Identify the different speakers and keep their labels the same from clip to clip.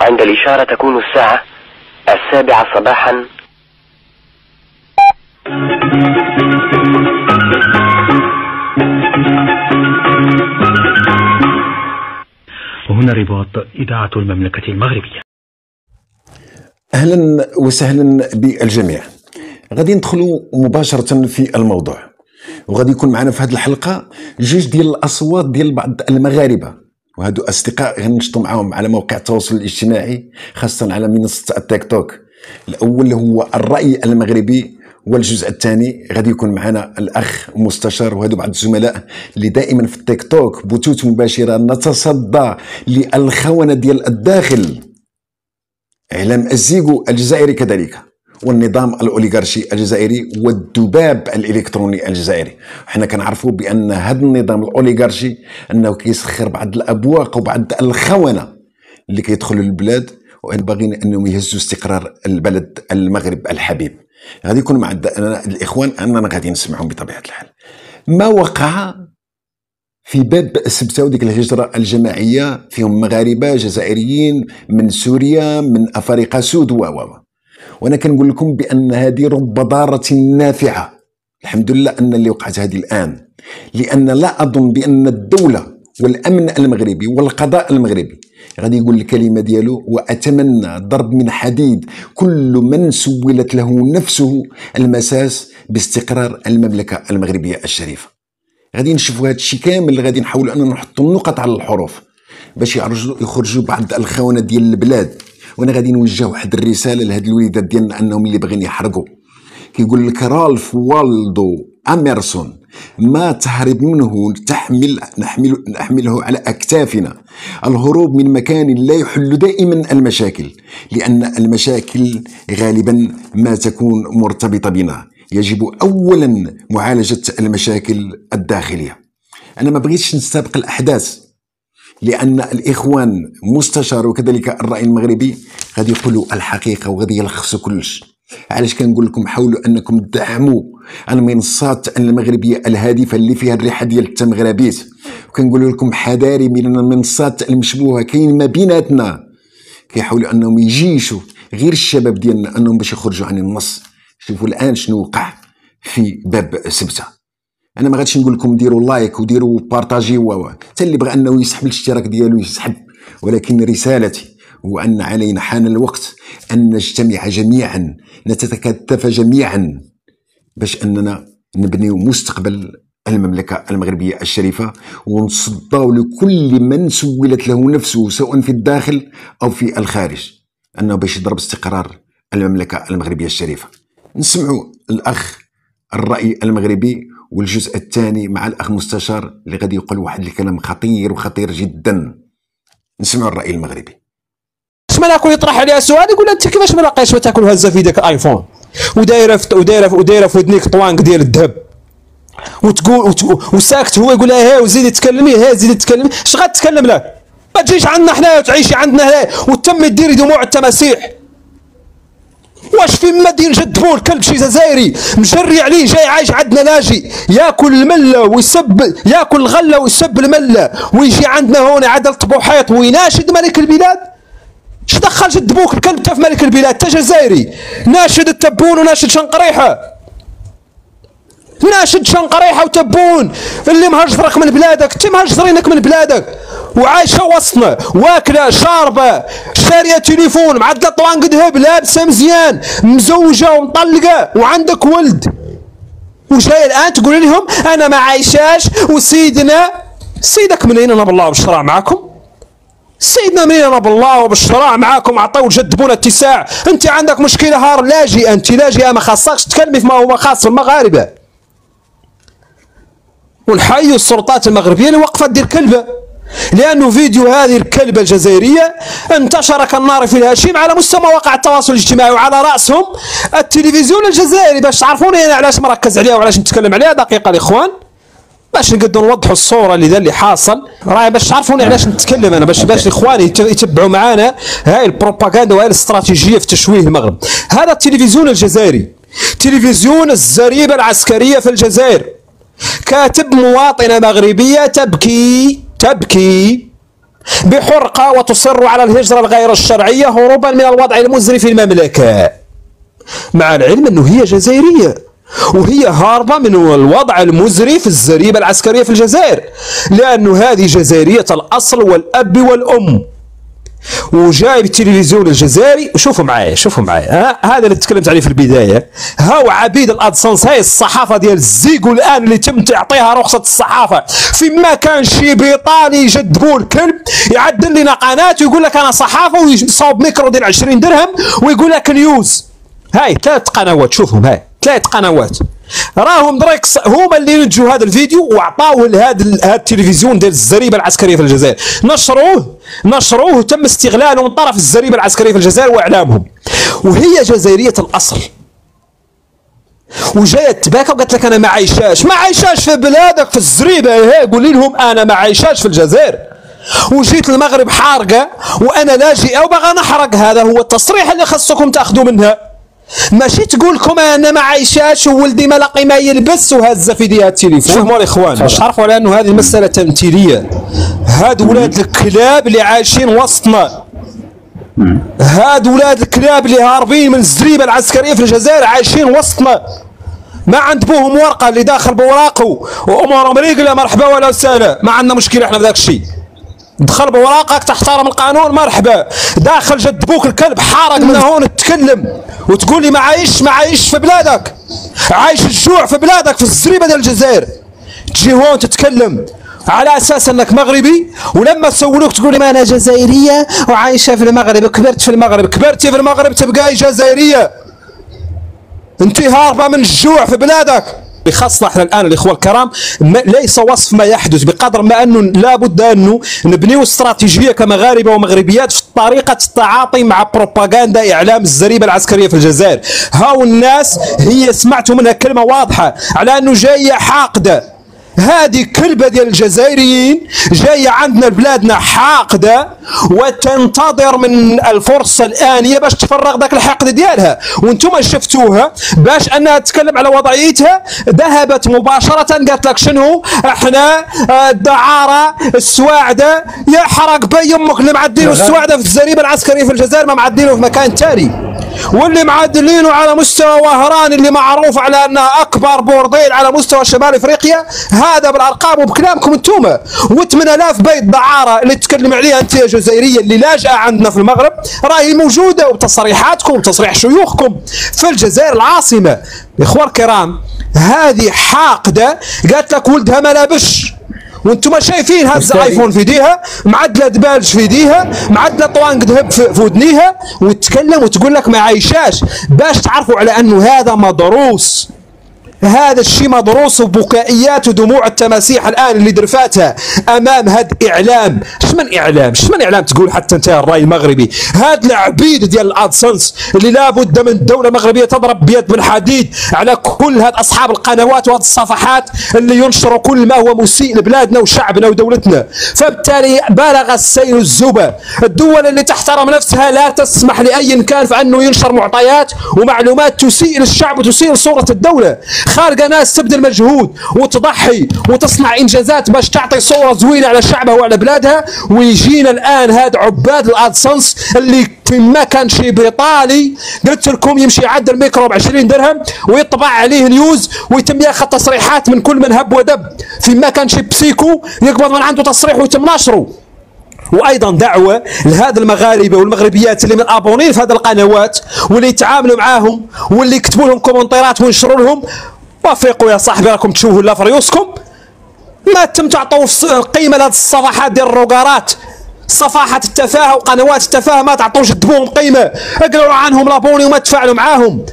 Speaker 1: عند الإشارة تكون الساعة السابعة صباحا.
Speaker 2: وهنا رباط إذاعة المملكة المغربية.
Speaker 3: أهلا وسهلا بالجميع. غادي ندخلوا مباشرة في الموضوع. وغادي يكون معنا في هذه الحلقة جوج ديال الأصوات ديال بعض المغاربة. وهادو أصدقاء غنشطوا معاهم على مواقع التواصل الاجتماعي خاصة على منصة التيك توك. الأول هو الرأي المغربي والجزء الثاني غادي يكون معنا الأخ مستشار وهذو بعض الزملاء اللي دائما في التيك توك بثوث مباشرة نتصدى للخونة ديال الداخل. إعلام الزيغو الجزائري كذلك. والنظام الأوليغارشي الجزائري والذباب الإلكتروني الجزائري. حنا كنعرفوا بأن هذا النظام الأوليغارشي أنه كيسخر بعض الأبواق وبعض الخونة اللي كيدخلوا للبلاد وباغيين أنهم يهزوا استقرار البلد المغرب الحبيب. غادي يكون مع الإخوان أننا غادي نسمعهم بطبيعة الحال. ما وقع في باب السبته وديك الهجرة الجماعية؟ فيهم مغاربة جزائريين من سوريا من افارقه سود و. وأنا كنقول لكم بأن هذه رب ضارة نافعة. الحمد لله أن اللي وقعت هذه الآن. لأن لا أظن بأن الدولة والأمن المغربي والقضاء المغربي غادي يقول الكلمة ديالو وأتمنى ضرب من حديد كل من سولت له نفسه المساس باستقرار المملكة المغربية الشريفة. غادي نشوفوا هذا الشيء كامل غادي نحاولوا اننا نحطوا النقط على الحروف باش يخرجوا بعض الخونة ديال البلاد. وأنا غادي نوجه واحد الرسالة لهاد الوليدات ديالنا انهم اللي باغيين يحرقوا. كيقول لك رالف والدو أميرسون ما تهرب منه تحمل نحمل نحمله على أكتافنا. الهروب من مكان لا يحل دائما المشاكل لأن المشاكل غالبا ما تكون مرتبطة بنا. يجب اولا معالجة المشاكل الداخلية. أنا ما بغيتش نستبق الأحداث. لأن الإخوان مستشار وكذلك الرأي المغربي غادي يقولوا الحقيقة وغادي يلخصوا كلش. علاش كنقول لكم حاولوا أنكم تدعموا المنصات المغربية الهادفة اللي فيها الريحة ديال التمغربيت؟ وكنقول لكم حذاري من المنصات المشبوهة كاين ما بيناتنا. كيحاولوا أنهم يجيشوا غير الشباب ديالنا أنهم باش يخرجوا عن النص. شوفوا الآن شنو وقع في باب سبتة. أنا ما غاديش نقول لكم ديروا لايك وديروا بارطاجي و حتى اللي بغى أنه يسحب الاشتراك ديالو يسحب. ولكن رسالتي هو أن علينا حان الوقت أن نجتمع جميعا نتكاتف جميعا باش أننا نبنيو مستقبل المملكة المغربية الشريفة ونصداو لكل من سولت له نفسه سواء في الداخل أو في الخارج. أنه باش يضرب استقرار المملكة المغربية الشريفة. نسمعوا الأخ الرأي المغربي والجزء الثاني مع الأخ مستشار اللي غادي يقول واحد الكلام خطير وخطير جدا. نسمعوا الرأي المغربي.
Speaker 4: ما ناكل يطرح عليها سؤال يقول أنت كيفاش ما لاقيش ما تاكل هزة في داك الايفون ودايرة في ودايرة في ودايرة في ودنيك طوانق ديال الذهب. وتقول وت- وساكت هو يقول لها هي وزيدي تكلمي هي زيدي تكلمي اش غتكلم له ما تجيش عندنا حنايا وتعيشي عندنا هنا وتمي ديري دموع التماسيح واش في ما دير جدبون كلب شي جزائري مجري عليه جاي عايش عندنا لاجي ياكل الملة ويسب ياكل الغلة ويسب الملة. ويجي عندنا هون عدل طبوحيط ويناشد ملك البلاد. اش دخل جد بوك الكلب في ملك البلاد؟ تا جزائري. ناشد التبون وناشد شنقريحة. ناشد شنقريحه وتبون اللي مهجرك من بلادك انت مهجرينك من بلادك. وعايشة وسطنا واكلة شاربة شارية تليفون. معدلة طوانق ذهب لابسة مزيان. مزوجة ومطلقة. وعندك ولد. وجاي الآن تقول لهم أنا ما عايشاش. وسيدنا سيدك منين أنا بالله والشرع معاكم سيدنا منين أنا بالله وبالشراع معاكم عطيو جدبونا اتساع. أنت عندك مشكلة هار. لاجئه أنت لاجئه ما خاصكش تكلمي فيما هو خاص بالمغاربه ونحيوا السلطات المغربية اللي وقفت دير كلبة. لأنه فيديو هذه الكلبة الجزائرية انتشر كالنار في الهشيم على مستوى مواقع التواصل الاجتماعي وعلى رأسهم التلفزيون الجزائري. باش تعرفوني أنا علاش مركز عليها وعلاش نتكلم عليها؟ دقيقة الإخوان. باش نقدروا نوضحوا الصورة اللي اللي حاصل. راهي باش تعرفوني علاش نتكلم أنا باش باش الاخوان يت- يتبعوا معانا هاي البروباغندا وهاي الاستراتيجية في تشويه المغرب. هذا التلفزيون الجزائري تلفزيون الزريبة العسكرية في الجزائر. كاتب مواطنة مغربية تبكي تبكي بحرقة وتصر على الهجرة الغير الشرعية هروبا من الوضع المزري في المملكة. مع العلم أنه هي جزائرية وهي هاربة من الوضع المزري في الزريبة العسكرية في الجزائر لأنه هذه جزائرية الأصل والأب والأم. وجايب التلفزيون الجزائري. شوفوا معايا شوفوا معايا. ها هذا اللي تكلمت عليه في البداية. هاو عبيد ال AdSense هاي الصحافة ديال الزيكو الآن اللي تم تعطيها رخصة الصحافة. فيما كان شي بريطاني يجذبوا الكلب يعدل لنا قناه ويقول لك أنا صحافة ويصاوب ميكرو ديال 20 درهم ويقول لك نيوز. هاي ثلاث قنوات شوفهم هاي ثلاث قنوات. راهم دريك هما اللي نتجوا هذا الفيديو وعطاوه لهذا هذا التلفزيون ديال الزريبة العسكرية في الجزائر. نشروه نشروه وتم استغلاله من طرف الزريبة العسكرية في الجزائر وإعلامهم. وهي جزائرية الأصل. وجاية تباكى وقالت لك أنا ما عايشاش ما عايشاش في بلادك في الزريبة. هي قولي لهم أنا ما عايشاش في الجزائر. وجيت المغرب حارقة وأنا لاجئة وبغى نحرق. هذا هو التصريح اللي خصكم تأخذوا منها. ماشي تقول لكم أنا ما عايشاش وولدي ما لاقي ما يلبس وهزه في يديها التليفون. فهموا الاخوان باش تعرفوا على إنه هذه المساله تمثيلية؟ هاد ولاد الكلاب اللي عايشين وسطنا. هاد ولاد الكلاب اللي هاربين من الزريبة العسكرية في الجزائر عايشين وسطنا. ما عند بوهم ورقة اللي داخل بوراقه. وأمورهم ريقله مرحبا ولا وسهلا ما عندنا مشكلة إحنا بذاك الشيء. دخل بوراقك تحترم القانون مرحبا. داخل جد بوك الكلب حارق من هون تتكلم وتقول لي ما عايش ما عايش في بلادك. عايش الجوع في بلادك في الزريبة ديال الجزائر. تجي هون تتكلم على أساس أنك مغربي ولما تسولوك تقول ما أنا جزائرية وعايشة في المغرب كبرت في المغرب كبرتي في المغرب تبقاي جزائرية. انت هاربه من الجوع في بلادك. بخاصة إحنا الآن الإخوة الكرام ليس وصف ما يحدث بقدر ما أنه لابد انه نبنيو استراتيجية كمغاربة ومغربيات في طريقة التعاطي مع بروباغندا إعلام الزريبة العسكرية في الجزائر. هاو الناس هي سمعتوا منها كلمة واضحة على أنه جاية حاقدة. هذه كلبة ديال الجزائريين جاية عندنا لبلادنا حاقدة وتنتظر من الفرصة الآنية باش تفرغ ذاك الحقد ديالها. وأنتم شفتوها باش أنها تتكلم على وضعيتها. ذهبت مباشرة قالت لك شنو؟ إحنا آه، الدعارة السواعدة. يا حرق بي أمك اللي معدينه السواعدة في الزريبة العسكرية في الجزائر ما معدينه في مكان ثاني واللي معدلينه على مستوى وهران اللي معروف على انها أكبر بورديل على مستوى شمال إفريقيا هذا بالأرقام وبكلامكم أنتم. و8000 بيت دعاره اللي تتكلم عليها أنت يا جزائرية اللي لاجئة عندنا في المغرب. راهي موجودة وبتصريحاتكم وتصريح شيوخكم في الجزائر العاصمة. اخوان الكرام هذه حاقدة قالت لك ولدها ما لابش. وأنتم شايفين هزه ايفون في إيديها معدلة دبالج في إيديها معدلة طوانق ذهب في ودنيها وتتكلم وتقول لك ما عايشاش. باش تعرفوا على أنه هذا مدروس. هذا الشيء مدروس وبكائيات ودموع التماسيح الآن اللي درفاتها أمام هذا إعلام. شمن إعلام؟ شمن إعلام تقول حتى أنت الرأي المغربي؟ هاد العبيد ديال الادسنس اللي لابد من الدولة المغربيه تضرب بيد بالحديد على كل هاد أصحاب القنوات وهاد الصفحات اللي ينشروا كل ما هو مسيء لبلادنا وشعبنا ودولتنا. فبالتالي بلغ السيل الزبا الدول اللي تحترم نفسها لا تسمح لأي كان في أنه ينشر معطيات ومعلومات تسيء للشعب وتسيء لصورة الدولة. خارقه ناس تبذل مجهود وتضحي وتصنع إنجازات باش تعطي صورة زوينة على شعبها وعلى بلادها. ويجينا الآن هاد عباد ال AdSense اللي فيما كان شي بريطاني قلت لكم يمشي يعدل الميكرو ب 20 درهم ويطبع عليه نيوز ويتم ياخذ تصريحات من كل من هب ودب فيما كان شي بسيكو يقبض من عنده تصريح ويتم نشره. وأيضا دعوة لهذا المغاربة والمغربيات اللي من ابونين في هذه القنوات واللي يتعاملوا معاهم واللي يكتبوا لهم كومنتيرات وينشروا لهم. وافقوا يا صاحبي راكم تشوفوا لا في ريوسكم ما تم تعطوا قيمه لهذه الصفحات ديال الروغارات صفحات التفاهة وقنوات التفاهة ما تعطوش تدبوهم قيمة. اقروا عنهم لابوني وما تفاعلوا معاهم.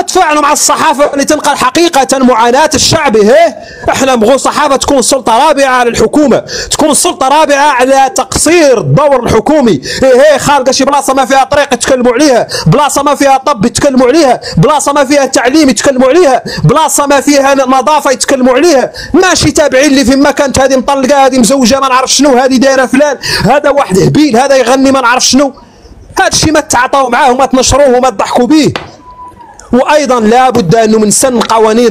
Speaker 4: تفاعلوا مع الصحافة اللي تنقل حقيقة معاناة الشعب هيه إحنا نبغوا صحافة تكون سلطة رابعة على الحكومة تكون سلطة رابعة على تقصير الدور الحكومي هيه خارقة شي بلاصة ما فيها طريق يتكلموا عليها بلاصة ما فيها طب يتكلموا عليها بلاصة ما فيها تعليم يتكلموا عليها بلاصة ما فيها نظافة يتكلموا عليها ماشي تابعين لي فيما كانت هذه مطلقة هذه مزوجة ما نعرف شنو هذه دايرة فلان هذا واحد هبيل هذا يغني ما نعرف شنو هذا الشيء ما تعاطوا معاه وما تنشروه وما تضحكوا به وأيضا لابد أنه من سن قوانين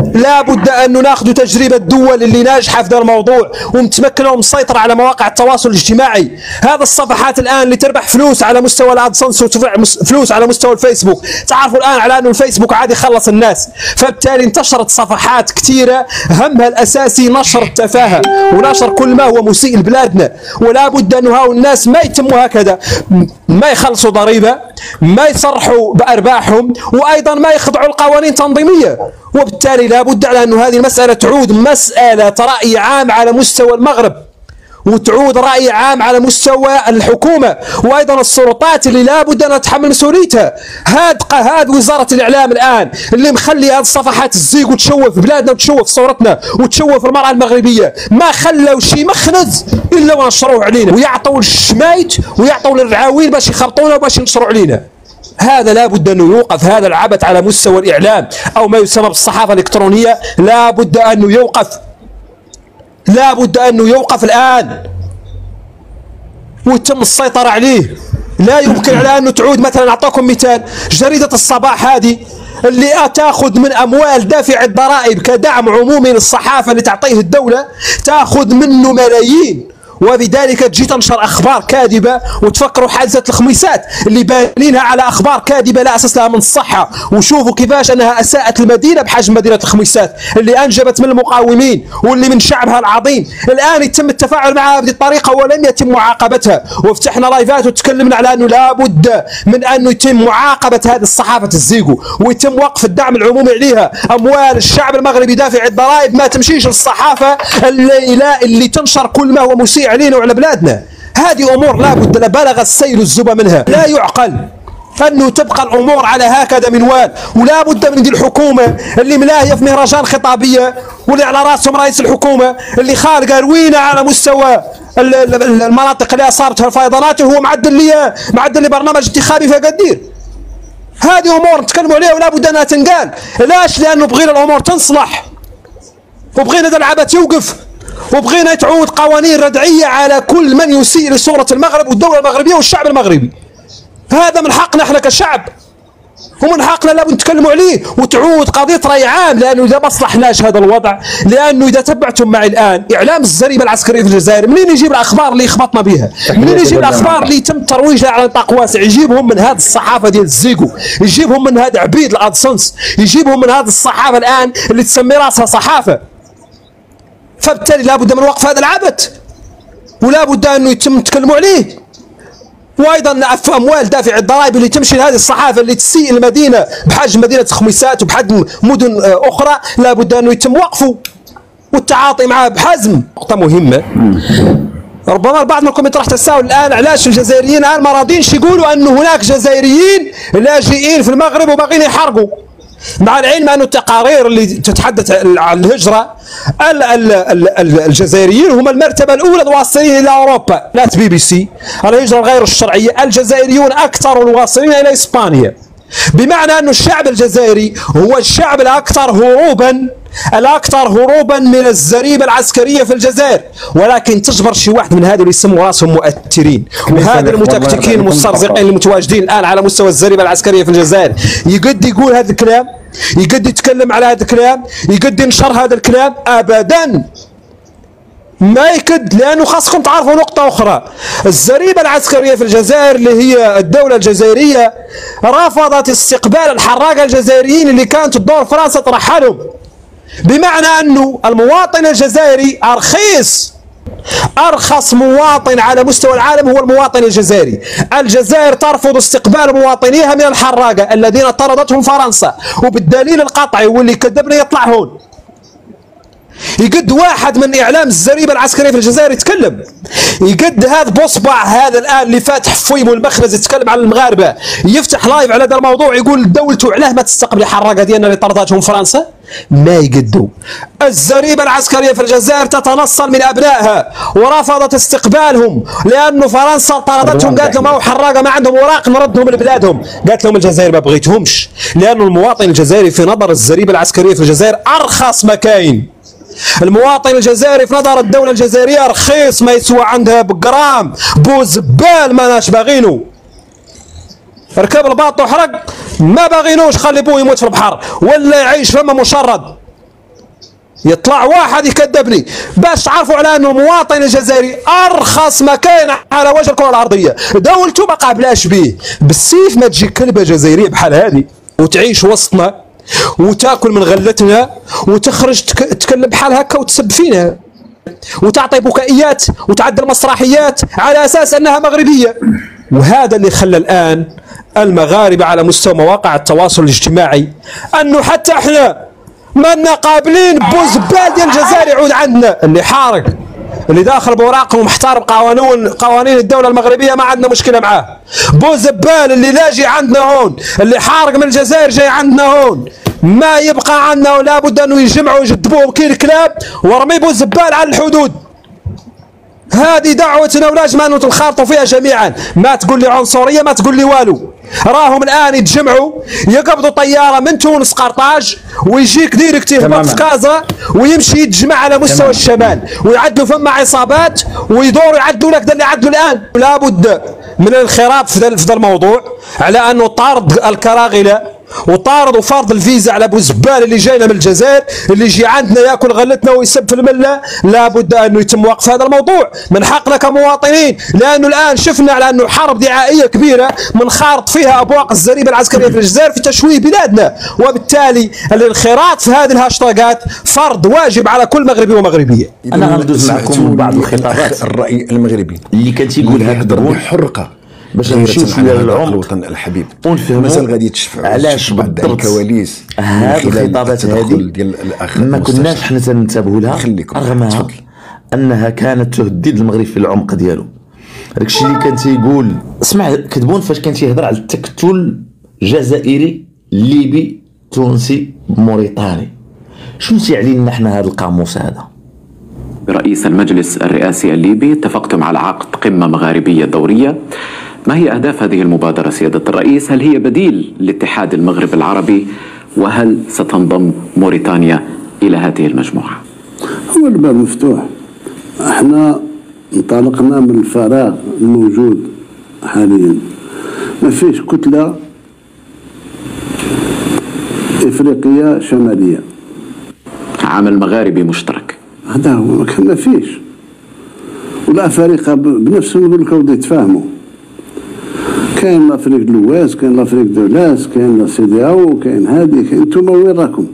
Speaker 4: ردعيه لابد أن ناخذ تجربة الدول اللي ناجحة في هذا الموضوع ومتمكنه ومسيطره على مواقع التواصل الاجتماعي. هذا الصفحات الآن اللي تربح فلوس على مستوى الادسنس وتربح مس- فلوس على مستوى الفيسبوك. تعرفوا الآن على انه الفيسبوك عاد يخلص الناس. فبالتالي انتشرت صفحات كثيرة همها الأساسي نشر التفاهه ونشر كل ما هو مسيء لبلادنا. ولا بد أن هؤلاء الناس ما يتموا هكذا. ما يخلصوا ضريبة ما يصرحوا بأرباحهم وأيضا ما يخضعوا القوانين التنظيميه وبالتالي لا بد على انه هذه المسألة تعود مسألة رأي عام على مستوى المغرب وتعود رأي عام على مستوى الحكومة. وأيضا السلطات اللي لابد أن تتحمل مسؤوليتها. هاد هاد وزارة الإعلام الآن اللي مخلي هذه الصفحات تزيق وتشوف بلادنا وتشوف صورتنا وتشوف المرأة المغربية. ما خلوا شي مخنز إلا ونشروه علينا ويعطوا الشمايت ويعطوا للرعاويل باش يخرطونا وباش ينشروا علينا. هذا لابد انه يوقف هذا العبث على مستوى الإعلام أو ما يسمى بالصحافة الإلكترونية لابد انه يوقف. لا بد أنه يوقف الآن. ويتم السيطرة عليه. لا يمكن على أنه تعود. مثلا أعطاكم مثال جريدة الصباح هذه اللي تاخذ من أموال دافع الضرائب كدعم عمومي للصحافة اللي تعطيه الدولة تاخذ منه ملايين. وبذلك تجي تنشر أخبار كاذبة وتفكروا حادثة الخميسات اللي بانينها على أخبار كاذبة لا أساس لها من الصحة. وشوفوا كيفاش أنها أساءت المدينة بحجم مدينة الخميسات اللي أنجبت من المقاومين واللي من شعبها العظيم. الآن يتم التفاعل معها بهذه الطريقة ولم يتم معاقبتها. وفتحنا لايفات وتكلمنا على أنه لابد من أنه يتم معاقبة هذه الصحافة الزيغو. ويتم وقف الدعم العمومي عليها. أموال الشعب المغربي دافع الضرائب ما تمشيش للصحافة اللي, اللي تنشر كل ما هو مسيء علينا وعلى بلادنا. هذه لابد لا بلغ السيل الزبا منها. لا يعقل. انه تبقى الأمور على هكذا منوال ولا بد من دي الحكومة. اللي ملاهيه في مهرجان خطابية. واللي على راسهم رئيس الحكومة. اللي خالقه روينه على مستوى ال- ال- المناطق اللي اصابتها الفيضانات وهو معدل لي معدل لي برنامج انتخابي في قدير. هذه أمور نتكلموا عليها ولا بد أنها تنقال. لاش لأنه بغينا الأمور تصلح وبغينا ذا العبث يوقف. وبغينا تعود قوانين ردعية على كل من يسيء لصوره المغرب والدولة المغربية والشعب المغربي هذا من حقنا إحنا كشعب ومن حقنا لابد نتكلموا عليه وتعود قضية رأي عام لأنه إذا ما صلحناش هذا الوضع لأنه إذا تبعتم معي الآن إعلام الزريبه العسكريه في الجزائر منين يجيب الأخبار اللي خبطنا بها؟ منين يجيب الأخبار اللي يتم ترويجها على نطاق واسع؟ يجيبهم من هذه الصحافة ديال الزيكو، يجيبهم من هذا عبيد الادسنس، يجيبهم من هذه الصحافة الآن اللي تسمي راسها صحافة. فبالتالي لابد من وقف هذا العبث ولا بد أنه يتم نتكلموا عليه. وأيضا نعف أموال دافع الضرائب اللي تمشي لهذه الصحافة اللي تسيء المدينة بحجم مدينة خميسات وبحجم مدن آه، أخرى لابد أنه يتم وقفه. والتعاطي معه بحزم. نقطة مهمة. ربما البعض منكم يطرح تساؤل الآن علاش الجزائريين الآن ما راضينش يقولوا أن هناك جزائريين لاجئين في المغرب وباغيين يحرقوا مع العلم أن التقارير اللي تتحدث عن الهجرة ال- ال- ال- ال- الجزائريين هم المرتبة الأولى الواصلين إلى أوروبا. لا بي بي سي. الهجرة غير الشرعية الجزائريون أكثر الواصلين إلى إسبانيا. بمعنى أن الشعب الجزائري هو الشعب الأكثر هروبا الأكثر هروبا من الزريبة العسكرية في الجزائر. ولكن تجبر شي واحد من هذول اللي يسموا راسهم مؤثرين. وهذا المتكتكين المسترزقين المتواجدين الآن على مستوى الزريبة العسكرية في الجزائر. يقد يقول هذا الكلام يقد يتكلم على هذا الكلام يقد ينشر هذا الكلام أبدا. ما يكد لأنه خاصكم تعرفوا نقطة أخرى. الزريبة العسكرية في الجزائر اللي هي الدولة الجزائرية رفضت استقبال الحراقة الجزائريين اللي كانت تدور فرنسا ترحلهم بمعنى أنه المواطن الجزائري أرخيص. أرخص مواطن على مستوى العالم هو المواطن الجزائري. الجزائر ترفض استقبال مواطنيها من الحراقة الذين طردتهم فرنسا. وبالدليل القطعي واللي كذبنا يطلع هون. يقد واحد من إعلام الزريبه العسكريه في الجزائر يتكلم. يقد هذا بصبع هذا الآن اللي فاتح فيم والمخرز يتكلم على المغاربة. يفتح لايف على هذا الموضوع يقول دولته علاه ما تستقبل الحراقة ديالنا اللي طردتهم فرنسا؟ ما يقدوا الزريبه العسكريه في الجزائر تتنصل من أبنائها ورفضت استقبالهم لأنه فرنسا طردتهم. قالت لهم أو حراقة ما عندهم اوراق نردهم لبلادهم. قالت لهم الجزائر ما بغيتهمش لأنه المواطن الجزائري في نظر الزريبه العسكريه في الجزائر أرخص مكاين. المواطن الجزائري في نظر الدولة الجزائرية رخيص ما يسوى عندها بجرام بو زبال ما ناش باغينو. ركب الباط وحرق ما باغينوش خلي بوه يموت في البحر ولا يعيش فما مشرد. يطلع واحد يكذبني. باش تعرفوا على انه المواطن الجزائري أرخص ما كاين على وجه الكرة الأرضية. دولته ما قابلاش به بالسيف ما تجي كلبه جزائرية بحال هذه وتعيش وسطنا. وتاكل من غلتنا وتخرج تك- تكلم بحال هكا وتسب فينا. وتعطي بكائيات وتعدل مسرحيات على أساس أنها مغربية. وهذا اللي خلى الآن المغاربة على مستوى مواقع التواصل الاجتماعي أنه حتى إحنا ما قابلين بوزبال ديال الجزائر يعود عندنا. اللي حارق اللي داخل بوراقه ومحترم قوانين قوانين الدولة المغربية ما عندنا مشكلة معاه. بوزبال اللي لاجي عندنا هون اللي حارق من الجزائر جاي عندنا هون. ما يبقى عندنا ولا بد أنه يجمعوا ويجذبوه كي الكلاب ورمي بوزبال على الحدود. هذه دعوتنا ولازم ان ننخرطوا فيها جميعا. ما تقول لي عنصرية ما تقول لي والو. راهم الآن يتجمعوا يقبضوا طيارة من تونس قرطاج ويجيك direct يهبط في كازا ويمشي يتجمع على مستوى الشمال. ويعدوا فما عصابات ويدوروا يعدوا لك ده اللي عدوا الآن. لابد من الانخراط في ذا الموضوع على انه طارد الكراغلة. وطارد وفرض الفيزا على أبو زبال اللي جاينا من الجزائر اللي يجي عندنا يأكل غلتنا ويسب في المله لابد انه يتم وقف هذا الموضوع من حقنا كمواطنين لأنه الآن شفنا على أنه حرب دعائية كبيرة منخرط فيها أبواق الزريبة العسكرية في الجزائر في تشويه بلادنا. وبالتالي الانخراط في هذه الهاشتاجات فرض واجب على كل مغربي ومغربية.
Speaker 5: أنا غندوز معكم بعض الخطابات.
Speaker 3: الرأي المغربي.
Speaker 5: اللي كان تيقول الدرون
Speaker 3: بحرقة
Speaker 5: باش نمشيو
Speaker 3: شوية
Speaker 5: للعمق.
Speaker 3: الوطن الحبيب.
Speaker 5: ونفهموا
Speaker 3: مازال غادي تشفع
Speaker 5: علاش بالضبط
Speaker 3: الكواليس خلال
Speaker 5: الخطابات هذه؟
Speaker 3: ديال الأخ
Speaker 5: ما. كناش حنا تنتبهوا لها.
Speaker 3: تفضل.
Speaker 5: أنها كانت تهدد المغرب في العمق ديالو. داك الشيء اللي كان تيقول اسمع كذبون فاش كان تيهضر على التكتل جزائري ليبي تونسي موريتاني. شنو تيعني لنا حنا هذا القاموس هذا؟
Speaker 6: برئيس المجلس الرئاسي الليبي اتفقتم على عقد قمة مغاربية دورية. ما هي أهداف هذه المبادرة سيادة الرئيس؟ هل هي بديل لاتحاد المغرب العربي؟ وهل ستنضم موريتانيا إلى هذه المجموعة؟
Speaker 7: هو الباب مفتوح. إحنا انطلقنا من الفراغ الموجود حاليا. ما فيش كتلة إفريقية شمالية.
Speaker 6: عمل مغاربي مشترك.
Speaker 7: هذا هو ما فيش. والأفارقة ب- بنفسهم يقول لك يتفاهموا كاين l'Afrique de l'Ouest كاين l'Afrique de l'Est كاين la CEDEAO كاين هادي كاين انتوما وين راكم؟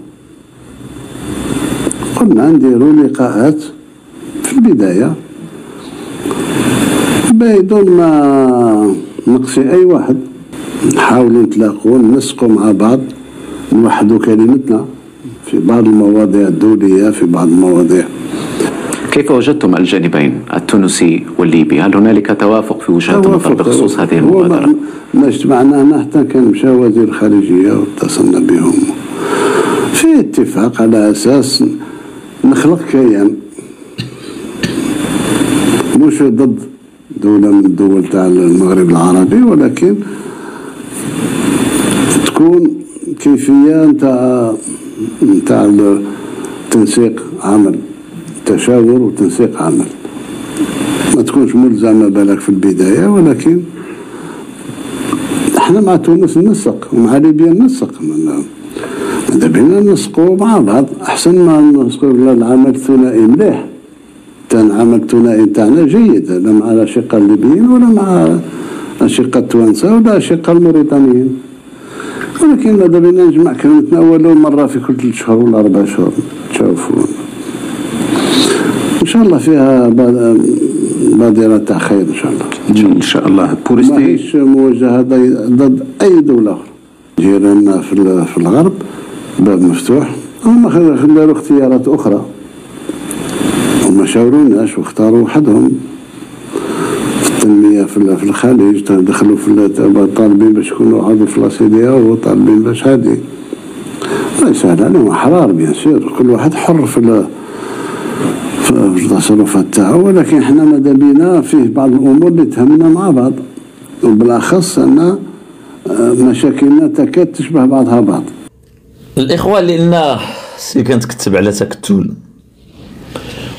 Speaker 7: قلنا نديروا لقاءات في البداية. بدون ما نقصي أي واحد. نحاولوا نتلاقوا ننسقوا مع بعض. نوحدوا كلمتنا في بعض المواضيع الدولية في بعض المواضيع
Speaker 6: كيف وجدتم الجانبين التونسي والليبي؟ هل هنالك توافق في وجهات النظر بخصوص هذه المبادرة؟
Speaker 7: ما, اجتمعنا هنا حتى كان مشى وزير الخارجية واتصلنا بهم. في اتفاق على أساس نخلق كيان. مش ضد دولة من الدول تاع المغرب العربي ولكن تكون كيفية نتاع نتاع تنسيق عمل. تشاور وتنسيق عمل. ما تكونش ملزمة بالك في البداية ولكن إحنا مع تونس ننسق ومع ليبيا ننسق. ماذا بينا؟ ننسقوا مع بعض. أحسن ما ننسقوا العمل الثنائي مليح. كان العمل الثنائي تاعنا جيد لا مع الاشقاء الليبيين ولا مع الاشقاء التوانسة ولا الاشقاء الموريتانيين. ولكن ماذا بينا؟ نجمع كلمتنا ولو مرة في كل ثلاث شهور ولا أربع شهور. تشوفوا ان شاء الله فيها با- بادره تاع خير إن شاء الله
Speaker 8: ان شاء الله
Speaker 7: موجهه ضي- ضد أي دولة أخرى. جيراننا في ال- في الغرب باب مفتوح. هم خل- خلوا اختيارات أخرى. وما شاوروناش واختاروا وحدهم. في التنمية في ال- في الخليج دخلوا في ال- طالبين باش يكونوا عضو في لاسيديا وطالبين باش هادي. الله يسهل عليهم احرار بيان سور كل واحد حر في في التصرفات تاعو ولكن إحنا ماذا بينا فيه بعض الأمور اللي تهمنا مع بعض. وبالأخص أن آه، مشاكلنا تكاد تشبه بعضها بعض.
Speaker 5: الإخوة لأن سي كانت كتب على تكتل.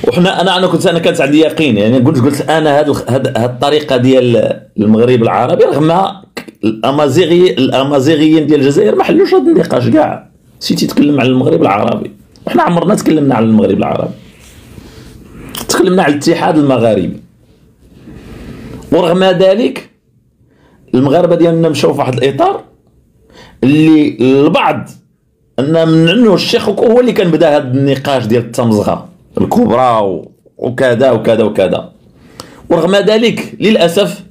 Speaker 5: وحنا أنا أنا كنت أنا كانت عندي يقين يعني قلت قلت أنا هاد الطريقة ديال المغرب العربي رغم الأمازيغي الأمازيغيين ديال الجزائر ما حلوش هذا النقاش كاع. سي تيتكلم على المغرب العربي. وحنا عمرنا تكلمنا على المغرب العربي. تكلمنا على الاتحاد المغاربي. ورغم ذلك المغاربة ديالنا مشاو في واحد الإطار اللي البعض أن من عنه الشيخ هو اللي كان بدأ هذا النقاش ديال التمزغة. الكبرى وكذا وكذا وكذا. ورغم ذلك للأسف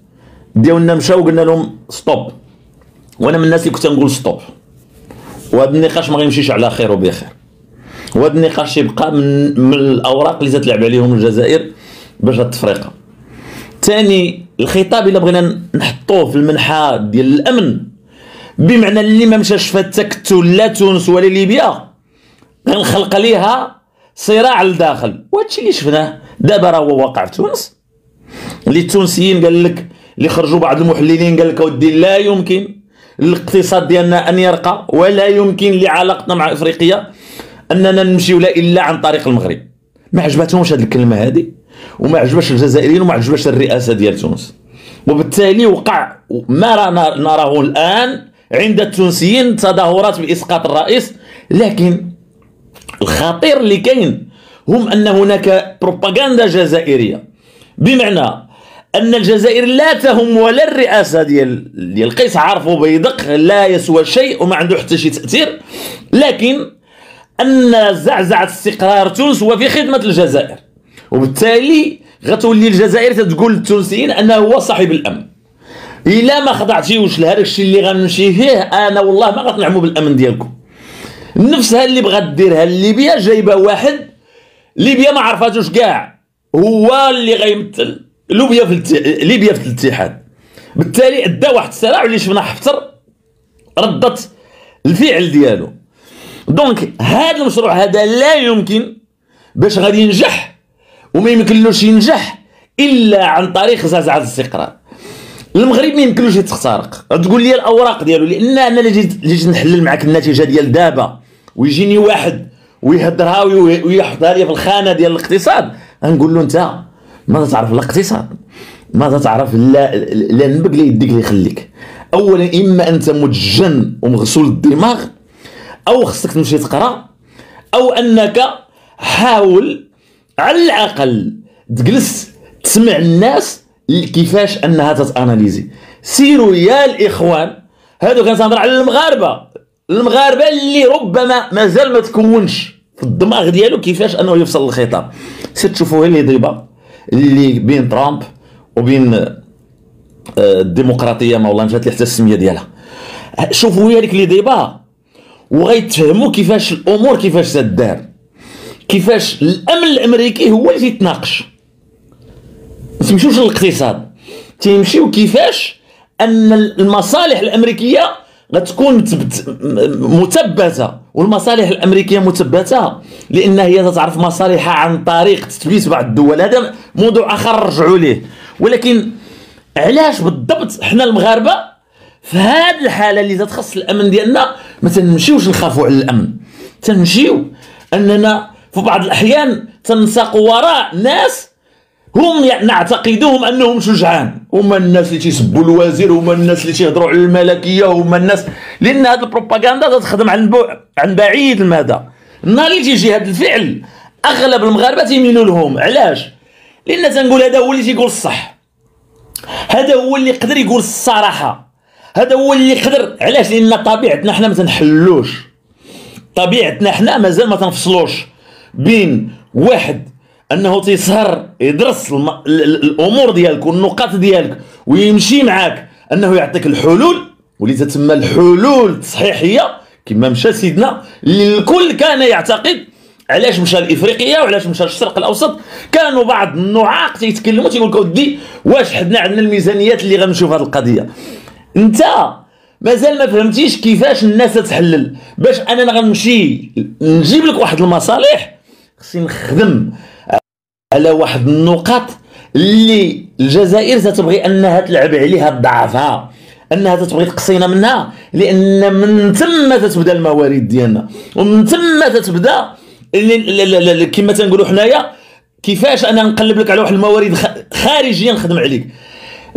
Speaker 5: ديالنا مشاو قلنا لهم stop وأنا من الناس اللي كنت نقول stop وهذا النقاش ما غيمشيش على خير وبخير. وهذا النقاش يبقى من, من الأوراق اللي تتلعب عليهم الجزائر باش هاد التفريقه ثاني الخطاب إلا بغينا نحطوه في المنحى ديال الأمن بمعنى اللي ما مشاش في التكتل لا تونس ولا ليبيا غنخلق ليها صراع لداخل. وهادشي اللي شفناه دابا راه هو واقع في تونس. اللي التونسيين قال لك اللي خرجوا بعض المحللين قال لك أودي لا يمكن. الاقتصاد ديالنا أن يرقى ولا يمكن لعلاقتنا مع إفريقيا. أننا نمشيو لا إلا عن طريق المغرب. ما عجبتهمش هذه الكلمة هذه وما عجبش الجزائريين وما عجبش الرئاسة ديال تونس. وبالتالي وقع ما نراه الآن عند التونسيين تظاهرات بإسقاط الرئيس لكن الخطير اللي كاين هم أن هناك بروباغندا جزائرية. بمعنى أن الجزائر لا تهم ولا الرئاسة ديال ديال قيس عارفو بيدق لا يسوى شيء وما عنده حتى شي تأثير. لكن أن زعزعة استقرار تونس هو في خدمة الجزائر. وبالتالي غتولي الجزائر تتقول للتونسيين أنه هو صاحب الأمن. إلا ما خضعتيوش لهذاك الشيء اللي غنمشي فيه أنا والله ما غتنعموا بالأمن ديالكم. نفسها اللي بغات ديرها ليبيا جايبة واحد ليبيا ما عرفاتوش كاع. هو اللي غيمثل ليبيا في الت... ليبيا في الاتحاد. بالتالي أدى واحد الصراع اللي شفنا حفتر ردت الفعل ديالو. donc هذا المشروع هذا لا يمكن باش غادي ينجح وما يمكنلوش ينجح إلا عن طريق زعزعة الاستقرار. المغرب ما يمكنلوش يتخترق. تقول لي الأوراق ديالو لأن أنا اللي جيت جيت نحلل معك النتيجة ديال دابا ويجيني واحد ويهدرها وي- ويحطها لي في الخانة ديال الاقتصاد. غنقول له أنت ماذا تعرف الاقتصاد؟ ماذا تعرف لا لا نبق لا يديك لا يخليك. اولا إما أنت مجن ومغسول الدماغ أو خصك تمشي تقرأ أو أنك حاول على الأقل تجلس تسمع الناس كيفاش أنها تتأناليزي. سيروا يا الإخوان هادو كنهضر على المغاربة المغاربه اللي ربما مازال ما تكونش في الدماغ ديالو كيفاش أنه يفصل الخطاب. سير تشوفوا هي اللي ضيبه اللي بين ترامب وبين آه، الديمقراطية ما والله مشات لي حتى السمية ديالها. شوفوا هي هذيك اللي ضيبه وغيتفهموا كيفاش الأمور كيفاش تدار كيفاش الأمن الأمريكي هو اللي تيتناقش. ما تمشيوش للاقتصاد تيمشيو كيفاش أن المصالح الأمريكية غتكون مثبته والمصالح الأمريكية مثبته لأن هي تتعرف مصالحها عن طريق تثبيت بعض الدول. هذا موضوع آخر رجعوا ليه. ولكن علاش بالضبط حنا المغاربة في هذه الحالة اللي تتخص الأمن ديالنا ما تنمشيوش نخافوا على الأمن. تنمشيو أننا في بعض الأحيان تنساقوا وراء ناس هم نعتقدهم أنهم شجعان. هما الناس اللي تيسبوا الوزير هما الناس اللي تيهضروا على الملكية هما الناس لأن هذه البروباغندا تخدم عن بو... عن بعيد المدى النهار اللي تيجي هذا الفعل أغلب المغاربة تيميلوا لهم. علاش؟ لأن تنقول هذا هو اللي تيقول الصح. هذا هو اللي يقدر يقول الصراحة. هذا هو اللي يقدر علاش؟ لأن طبيعتنا حنا ما تنحلوش. طبيعتنا حنا مازال ما تنفصلوش بين واحد أنه تيسهر يدرس الم... ال- ال- الأمور ديالك والنقاط ديالك ويمشي معاك أنه يعطيك الحلول واللي تتسمى الحلول التصحيحية كما مشى سيدنا اللي الكل كان يعتقد. علاش مشى لافريقيا وعلاش مشى للشرق الأوسط؟ كانوا بعض النعاق تيتكلموا تيقول لك ودي واش حدنا عندنا الميزانيات اللي غنمشيو في هذه القضية. انت مازال ما فهمتيش كيفاش الناس تتحلل باش أنا غنمشي نجيب لك واحد المصالح. خصني نخدم على واحد النقاط اللي الجزائر تتبغي انها تلعب عليها بضعفها انها تتبغي تقصينا منها لأن من ثم تتبدا الموارد ديالنا ومن ثم تتبدا كما تنقولوا حنايا كيفاش أنا نقلب لك على واحد الموارد خارجية نخدم عليك.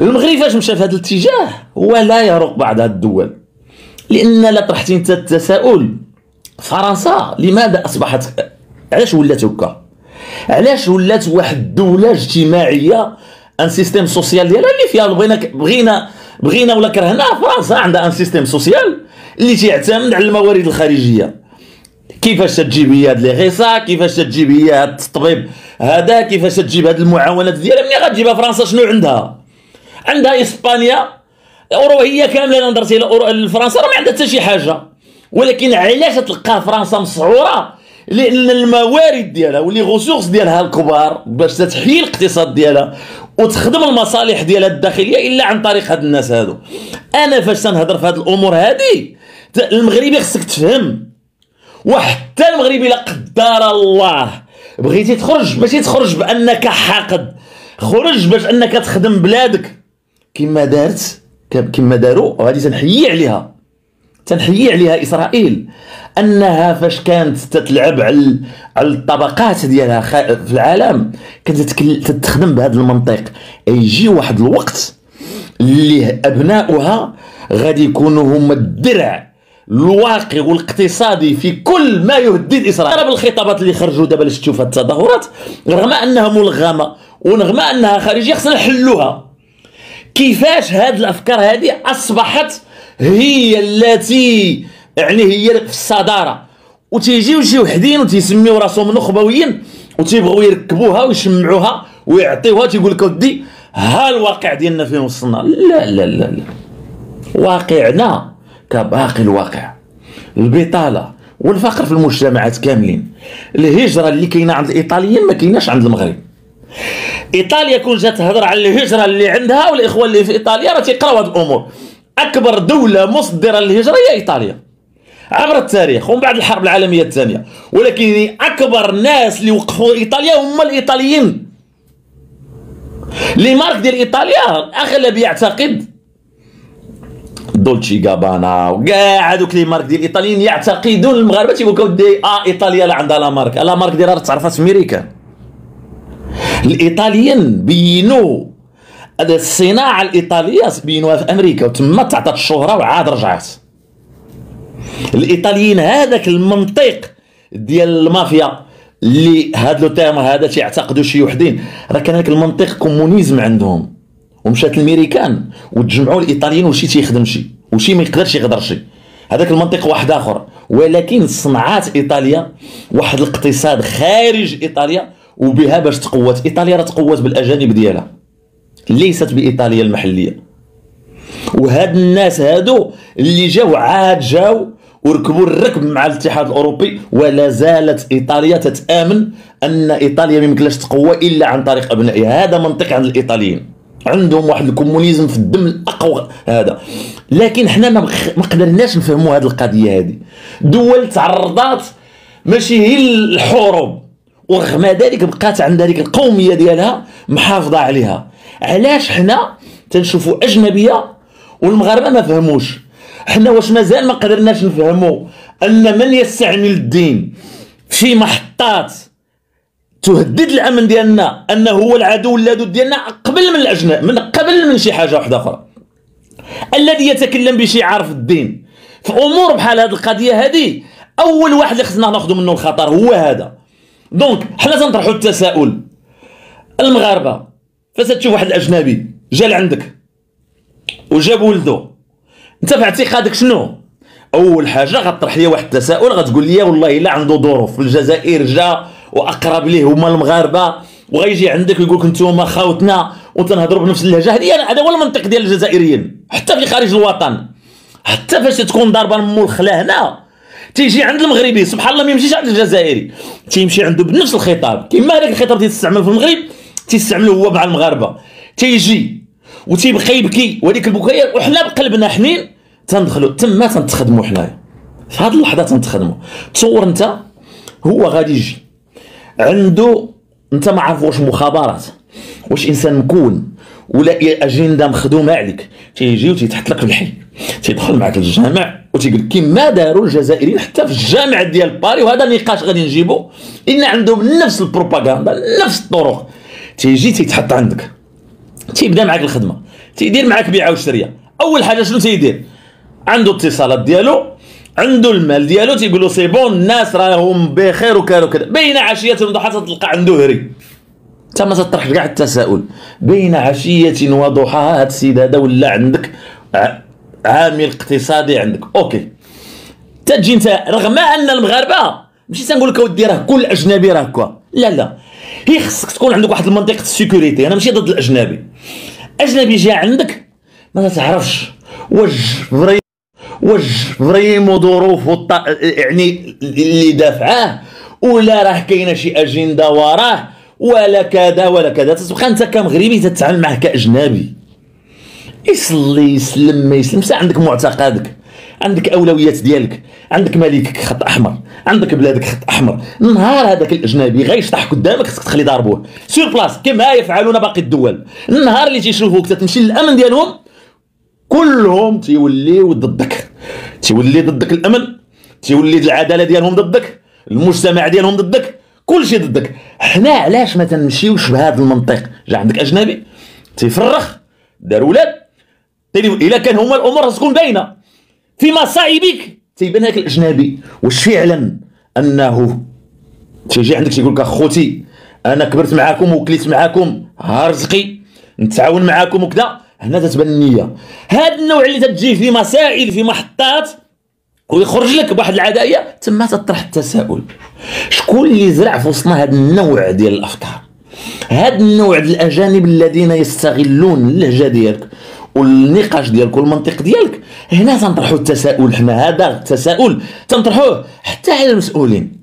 Speaker 5: المغرب فاش مشى في هذا الاتجاه هو لا يرق بعض الدول. لأن لا طرحتي أنت التساؤل. فرنسا لماذا أصبحت علاش ولات هكا؟ علاش ولات واحد الدولة اجتماعية un système social ديالها اللي فيها بغينا بغينا بغينا ولا كرهنا؟ فرنسا عندها un système social اللي تيعتمد على الموارد الخارجية. كيفاش تجيب هي هاد لي غيصا كيفاش تجيب هي هاد الطبيب هذا؟ كيفاش تجيب هاد المعاونات ديالها؟ ملي غتجيبها فرنسا شنو عندها؟ عندها إسبانيا. اورو هي كاملة أنا درتي لفرنسا راه ما عندها حتى شي حاجة. ولكن علاش تلقى فرنسا مسعوره لأن الموارد ديالها واللي غوسورس ديالها الكبار باش تحيي الاقتصاد ديالها وتخدم المصالح ديالها الداخلية إلا عن طريق هاد الناس هادو. أنا فاش تنهضر في هاد الأمور هادي المغربي خصك تفهم. وحتى المغربي لا قدر الله. بغيتي تخرج؟ ماشي تخرج بأنك حاقد. خرج باش أنك تخدم بلادك. كما دارت كما داروا وغادي تنحيي عليها. تنحيي عليها إسرائيل أنها فاش كانت تتلعب على الطبقات ديالها في العالم كانت تخدم بهذا المنطق. يجي واحد الوقت اللي أبناؤها غادي يكونوا هما الدرع الواقع والاقتصادي في كل ما يهدد إسرائيل. اغلب الخطابات اللي خرجوا دابا اللي شفتوا في التظاهرات رغم أنها ملغمة ورغم أنها خارجية خصنا نحلوها. كيفاش هذه الأفكار هذه أصبحت هي التي يعني هي في الصدارة؟ وتيجيو شي وحدين وتيسميو راسهم نخبويين وتيبغوا يركبوها ويشمعوها ويعطيوها تيقول لك ودي ها الواقع ديالنا فين وصلنا؟ لا لا لا لا. واقعنا كباقي الواقع. البطالة والفقر في المجتمعات كاملين. الهجرة اللي كاينة عند الإيطاليين ما كايناش عند المغرب. إيطاليا كون جات تهضر على الهجرة اللي عندها والإخوة اللي في إيطاليا راه تيقراو هاد الأمور. أكبر دولة مصدرة للهجرة هي إيطاليا. عبر التاريخ ومن بعد الحرب العالمية الثانية. ولكن أكبر ناس اللي وقفوا إيطاليا هما الإيطاليين. لي مارك ديال إيطاليا أغلب يعتقد Dolce Gabbana وكاع هذوك les marques ديال الإيطاليين يعتقدون المغاربة تيقول لك آه إيطاليا لا عندها la marque. La marque ديالها تعرفات في أمريكا. الإيطاليين بينوا. الصناعة الإيطالية بينوها في أمريكا وتما تعطات الشهرة وعاد رجعت. الإيطاليين هذاك المنطق ديال المافيا اللي هاد le terme هذا تيعتقدوا شي وحدين. راه كان هذاك المنطق communisme عندهم ومشات الميريكان وتجمعوا الإيطاليين وشي تيخدم شي وشي ما يقدرش يقدر شي. هذاك المنطق واحد آخر. ولكن صنعات إيطاليا واحد الاقتصاد خارج إيطاليا وبها باش تقوت. إيطاليا راه تقوت بالأجانب ديالها. ليست بإيطاليا المحلية. وهاد الناس هادو اللي جاو عاد جاو وركبوا الركب مع الاتحاد الأوروبي ولا زالت إيطاليا تتآمن أن إيطاليا ما يمكنلاش تقوى إلا عن طريق أبنائها. هذا منطق عند الإيطاليين. عندهم واحد الكومونيزم في الدم الأقوى هذا. لكن حنا ما, ما قدرناش نفهموا هذه القضية هذه دول تعرضات ماشي هي الحروب. ورغم ذلك بقات عندها ديك القومية ديالها محافظة عليها. علاش حنا تنشوفوا أجنبية والمغاربة ما فهموش؟ حنا واش مازال ما قدرناش نفهموا أن من يستعمل الدين في محطات تهدد الأمن ديالنا أنه هو العدو اللدود ديالنا قبل من الأجنبي من قبل من شي حاجة واحدة أخرى. الذي يتكلم بشعار في الدين. في امور بحال هذه القضية هذه أول واحد اللي خصنا ناخذ منه الخطر هو هذا. دونك حنا تنطرحوا التساؤل. المغاربة فاش تشوف واحد الأجنبي جا لعندك وجاب ولده انت في اعتقادك شنو؟ أول حاجة غطرح لي واحد التساؤل غتقول لي والله إلا عنده ظروف الجزائر جا وأقرب ليه هما المغاربة وغيجي عندك ويقول لك أنتم خاوتنا وتنهضروا بنفس اللهجة. هذه هذا هو المنطق ديال الجزائريين حتى في خارج الوطن. حتى فاش تكون ضاربة مو الخلا هنا تيجي عند المغربي سبحان الله ما يمشيش عند الجزائري تيمشي عنده بنفس الخطاب. كما هذاك الخطاب تيستعمل في المغرب تيستعملوه هو مع المغاربة. تيجي وتيبقى يبكي وهذيك البكاية وحنا بقلبنا حنين تندخلوا تما تنتخدموا حنايا. في هذه اللحظة تنتخدموا تصور انت هو غادي يجي. عنده انت ما عارف واش مخابرات. واش إنسان مكون. ولا أجندة مخدومة عليك. تيجي وتيتحط لك الحي تيدخل معك الجامع وتيقول كما داروا الجزائريين حتى في الجامع ديال باري وهذا نقاش غادي نجيبو. إن عندهم نفس la propagande نفس الطرق. تيجي تيتحط عندك. تيبدا معك الخدمة. تيدير معك بيعة وشريه أول حاجة شنو تيدير؟ عنده اتصالات ديالو عنده المال ديالو تيقول له c'est bon الناس راهم بخير وكذا وكذا. بين عشية وضحى تلقى عنده هري. انت ما تطرح كاع التساؤل. بين عشية وضحاها هذا السيد هذا ولا عندك عامل اقتصادي عندك؟ أوكي. تجي انت رغم أن المغاربة ماشي تنقول لك أودي راه كل أجنبي راه هكا لا لا. هي خصك تكون عندك واحد المنطقة ال sécurité. أنا ماشي ضد الأجنبي. أجنبي جا عندك ما تعرفش. واش vrai واش vraiment ظروفه الط- يعني اللي دافعاه ولا راه كاينة شي أجندة وراه. ولا كذا ولا كذا تتبقى أنت كمغربي تتعامل معه كأجنبي. يصلي يسلم ما يسلم. سا عندك معتقدك عندك أولويات ديالك عندك ملكك خط أحمر عندك بلادك خط أحمر. نهار هذاك الأجنبي غيشطح قدامك خصك تخلي ضربوه sur place كما يفعلون باقي الدول. النهار اللي تيشوفوك تتمشي للأمن ديالهم كلهم تيوليو ضدك. تيولي ضدك الأمن تيولي العدالة ديالهم ضدك المجتمع ديالهم ضدك. كل شيء ضدك. حنا علاش ما تنمشيوش بهذا المنطق؟ جا عندك أجنبي تيفرخ دار ولاد إلا كان هما الأمور تكون باينة. في مصايبك تيبان لك الأجنبي. واش فعلا انه تيجي عندك تيقول لك أخوتي أنا كبرت معاكم وكليت معاكم ها رزقي نتعاون معاكم وكذا. هنا تتبان النية. هذا النوع اللي تتجي في مسائل في محطات ويخرج لك بواحد العداية تما تطرح التساؤل. شكون اللي زرع في وسطنا هذا النوع ديال الأفكار؟ هذا النوع ديال الأجانب الذين يستغلون اللهجة ديالك والنقاش ديالك والمنطق ديالك. هنا تنطرحوا التساؤل حنا هذا التساؤل تنطرحوه حتى على المسؤولين.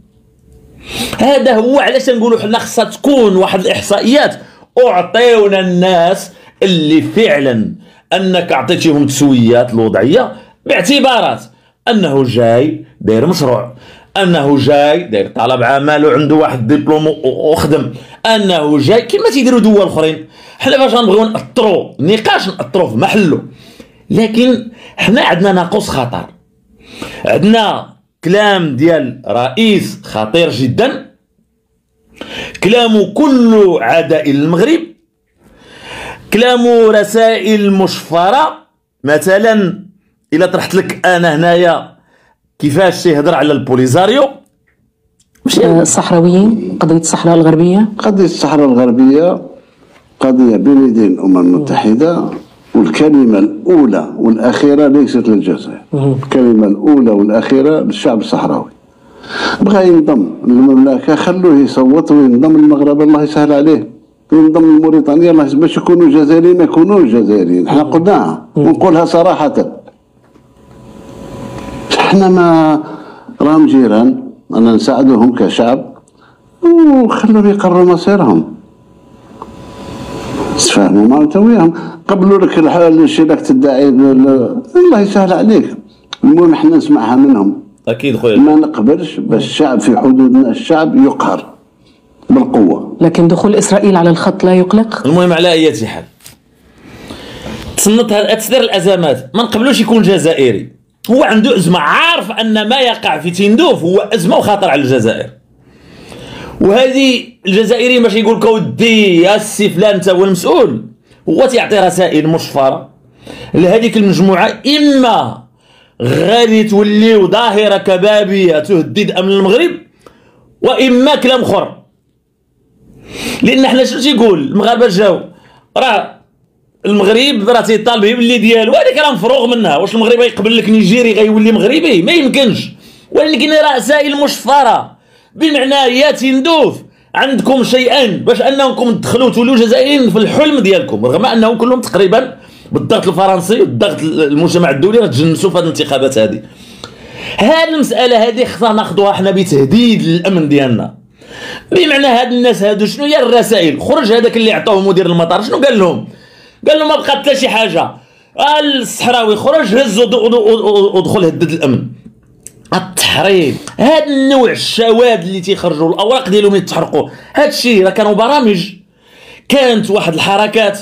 Speaker 5: هذا هو علاش تنقولوا حنا خصها تكون واحد الإحصائيات. أعطيونا الناس اللي فعلا أنك أعطيتيهم تسويات الوضعية باعتبارات. أنه جاي داير مشروع. أنه جاي داير طلب عمل وعنده واحد دبلوم و- وخدم. أنه جاي كما تيديروا دول آخرين. حنا باش غنبغيو نأثروا النقاش نأثروا في محله. لكن حنا عندنا ناقوس خطر. عندنا كلام ديال رئيس خطير جدا. كلامه كله عداء للمغرب كلامه رسائل مشفرة. مثلا إلا طرحت لك أنا هنايا كيفاش تيهضر على البوليزاريو؟
Speaker 8: الصحراويين قضية الصحراء الغربية؟
Speaker 7: قضية الصحراء الغربية قضية بين يدي الأمم المتحدة والكلمة الأولى والأخيرة ليست للجزائر. الكلمة الأولى والأخيرة للشعب الصحراوي. بغى ينضم للمملكة خلوه يصوت وينضم للمغرب الله يسهل عليه. ينضم لموريتانيا الله يسهل باش يكونوا جزائريين يكونوا جزائريين. إحنا قلناها. ونقولها صراحة. إحنا ما راهم جيران أنا نساعدهم كشعب. وخلوهم يقرروا مصيرهم. تفاهموا مع أنت وياهم. قبلوا لك الشيء لك تدعي الله يسهل عليك. المهم إحنا نسمعها منهم.
Speaker 5: أكيد خويا.
Speaker 7: ما نقبلش باش الشعب في حدودنا الشعب يقهر بالقوة.
Speaker 8: لكن دخول إسرائيل على الخط لا يقلق؟
Speaker 5: المهم على أي حال. تصنت تصدر الأزمات ما نقبلوش يكون جزائري. هو عنده أزمة عارف أن ما يقع في تندوف هو أزمة وخطر على الجزائر. وهذه الجزائري باش يقول لك ودي يا السي فلان انت هو المسؤول. هو تيعطي رسائل مشفرة لهذيك المجموعة إما غادي توليو ظاهرة كبابية تهدد أمن المغرب وإما كلام أخر. لأن حنا شنو تيقول؟ المغاربة جاو راه المغرب راه تيطالب باللي ديالو. هذيك راه مفروغ منها. واش المغرب يقبل لك نيجيري غيولي مغربي؟ ما يمكنش. ولكن رسائل مشفرة. بمعنى يا تندوف عندكم شيئان باش أنكم تدخلوا تولوا جزائريين في الحلم ديالكم. رغم أنهم كلهم تقريبا بالضغط الفرنسي والضغط المجتمع الدولي راه تجنسوا في هذه الانتخابات هذه. هذه المسألة هذه خصنا ناخذوها حنا بتهديد للامن ديالنا. بمعنى هاد الناس هادو شنو هي الرسائل؟ خرج هذاك اللي عطوه مدير المطار. شنو قال لهم؟ قال لهم ما بقات حتى شي حاجة. الصحراوي خرج هز ود- ود- ود- ودخل هدد الأمن. التحريض هاد النوع الشواذ اللي تيخرجوا الأوراق ديالهم يتحرقوا هاد الشيء راه كانوا برامج. كانت واحد الحركات